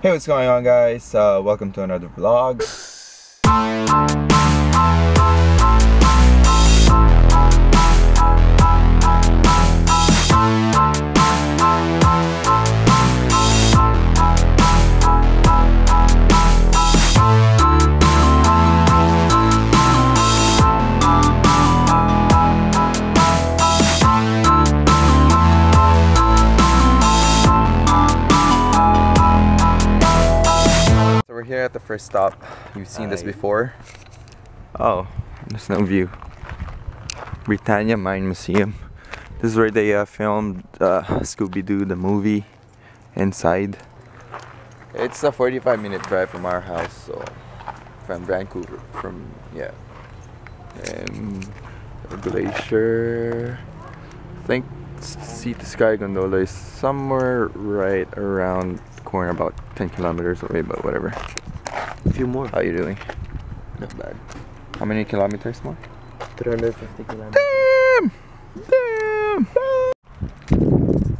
Hey, what's going on guys? Uh, welcome to another vlog. First stop. You've seen this before. Oh, there's no view. Britannia Mine Museum. This is where they uh, filmed uh, Scooby-Doo the movie inside. It's a 45 minute drive from our house, so from Vancouver, from yeah. And the glacier. I think Sea to Sky Gondola is somewhere right around the corner, about 10 kilometers away, but whatever. A few more. How you doing? Not bad. How many kilometers more? 350 kilometers. Damn! Damn!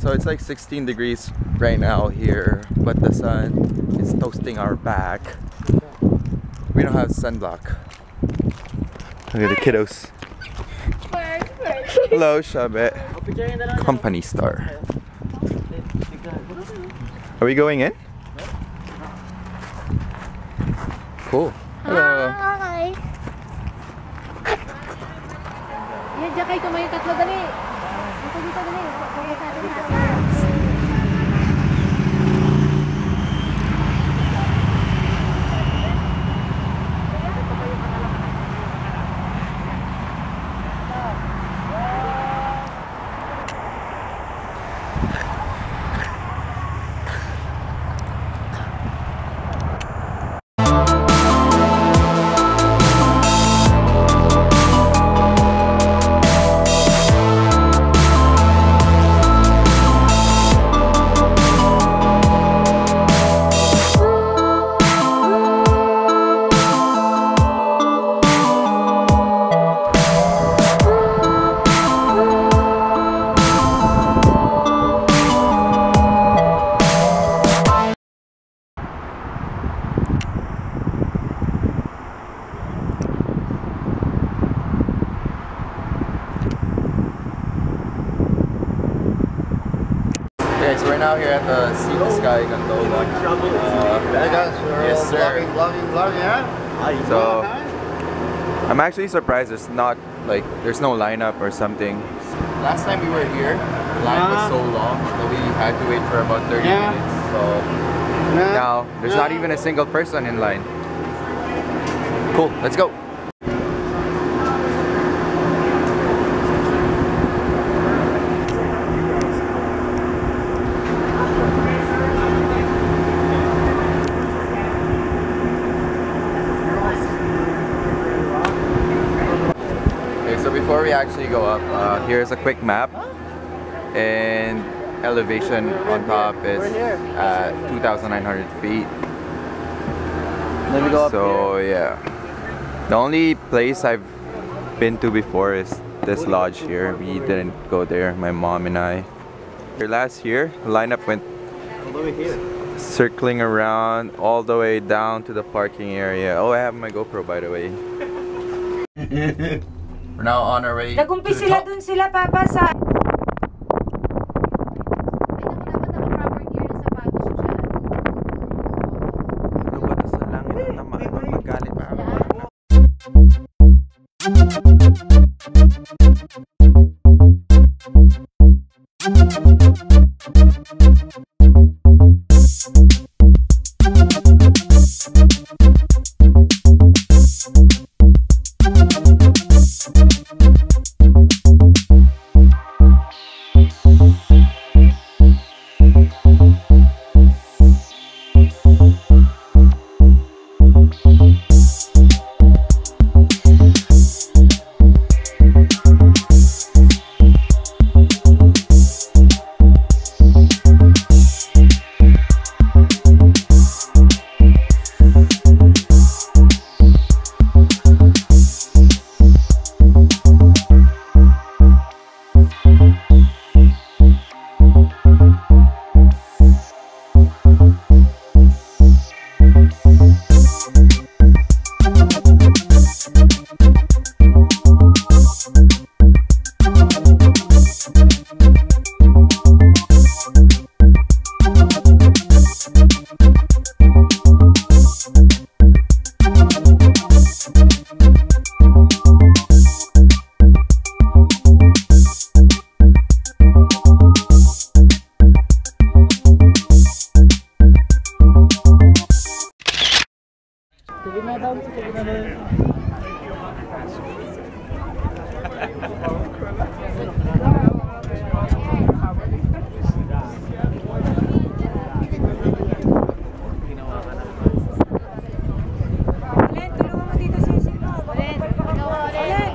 So it's like 16 degrees right now here, but the sun is toasting our back. We don't have sunblock. Look at the kiddos. Hello, Shabet. Company star. Are we going in? Cool. Hello. Hi! Yan, dyan kayo tumayo tatlo, dali. Dito, dito, dali. Kaya sa atin Sea to Sky Gondola. Uh, Hey guys, we're Yes, all sir. yeah? So- I'm actually surprised there's not like there's no lineup or something. Last time we were here, the line was Uh-huh. so long that we had to wait for about 30 Yeah. minutes. So now there's not even a single person in line. Cool, let's go. Okay, so before we actually go up, uh, here's a quick map. And elevation on top is at 2,900 feet. Let me go up So yeah, the only place I've been to before is this lodge here. We didn't go there, my mom and I. Here Last year, the lineup went here. Here. circling around all the way down to the parking area. Oh, I have my GoPro by the way. We're now on our way Nagumpi to the sila top. dun sila, Papa, sa...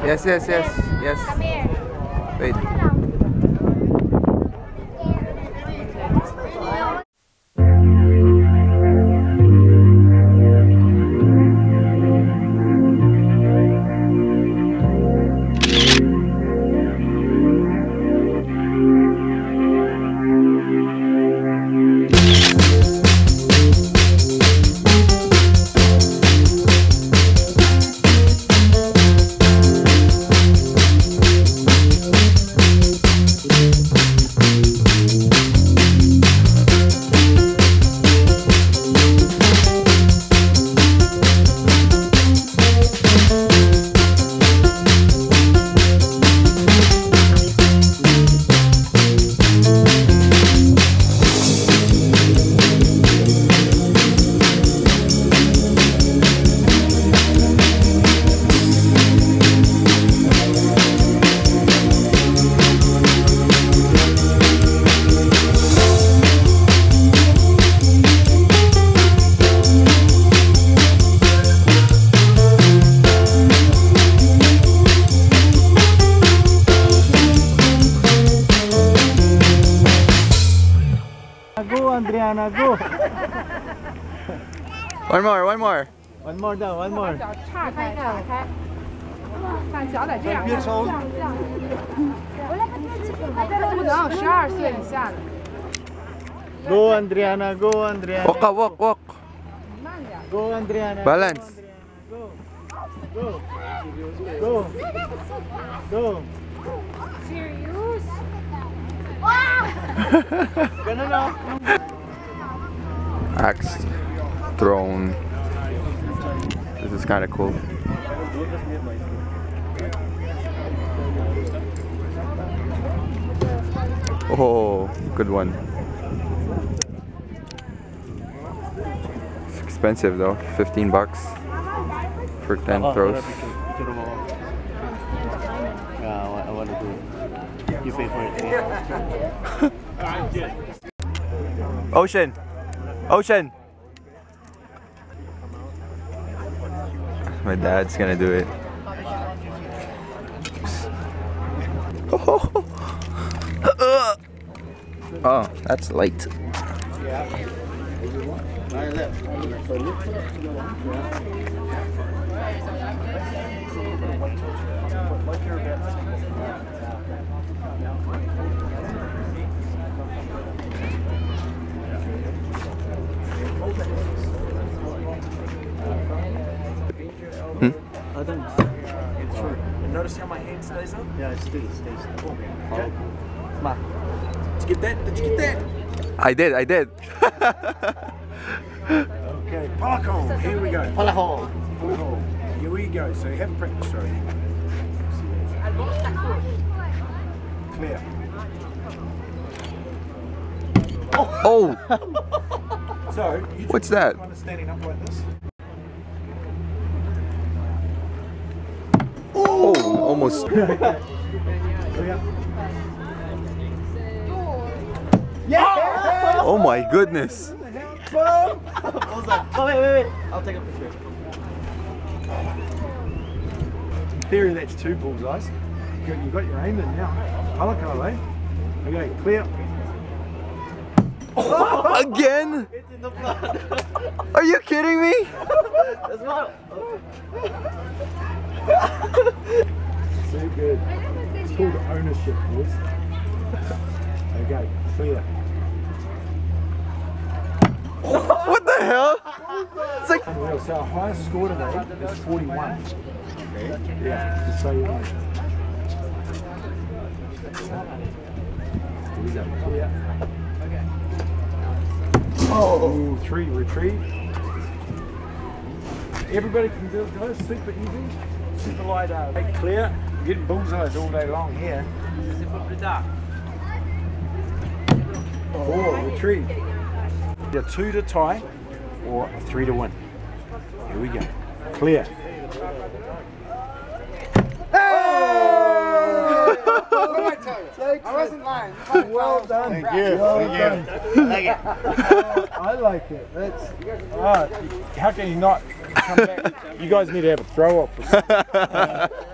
Yes, yes, yes, yes. Wait. One more, one more. One more down, one more. 脚岔开，打开，看脚得这样，别抽。不能十二岁以下的， Go, Adriana, go, Adriana. Walk, ka, walk, walk. 慢点。 Go, Adriana. Balance. Go. Go. Go. Go. Serious？ Ganun na. Axe, throne. This is kind of cool. Oh, good one. It's expensive though, 15 bucks for 10 uh-huh. throws. Yeah, I want to do it. You pay for it. Ocean! Ocean! My dad's gonna do it. Oh, that's light. I don't. Notice how my hand stays up? Yeah, it stays, stays. Okay. Did you get that? Did you get that? I did, I did. Okay, Polakol, here we go. Palahol. Polakol. Here we go. So you have a practice throw. Clear. Oh, So, you What's that? Kind of standing up like this. oh, almost. Clear. Oh my goodness. Oh, wait, wait, wait. I'll take a picture. In theory, that's two bullseyes. You've got your aim in now. Polakol, eh? Okay, clear. Again? It's in the blood. Are you kidding me? That's not. So good. It's called ownership, boys. Okay, clear. What the hell? It's like Unreal. So our highest score today is 41. Okay. Yeah, just so you know. Here we go. Clear. Oh, three retrieve. Everybody can do it, guys. Super easy. Super light uh, out. Hey, clear. You're getting bullseyes all day long here. Four, retrieve. Either two to tie or a three to win. Here we go. Clear. I wasn't lying. Well done. Thank you. Well Thank done. you. I like it. Oh, I like it. That's ah, how can you not come back? You guys need to have a throw up. or something.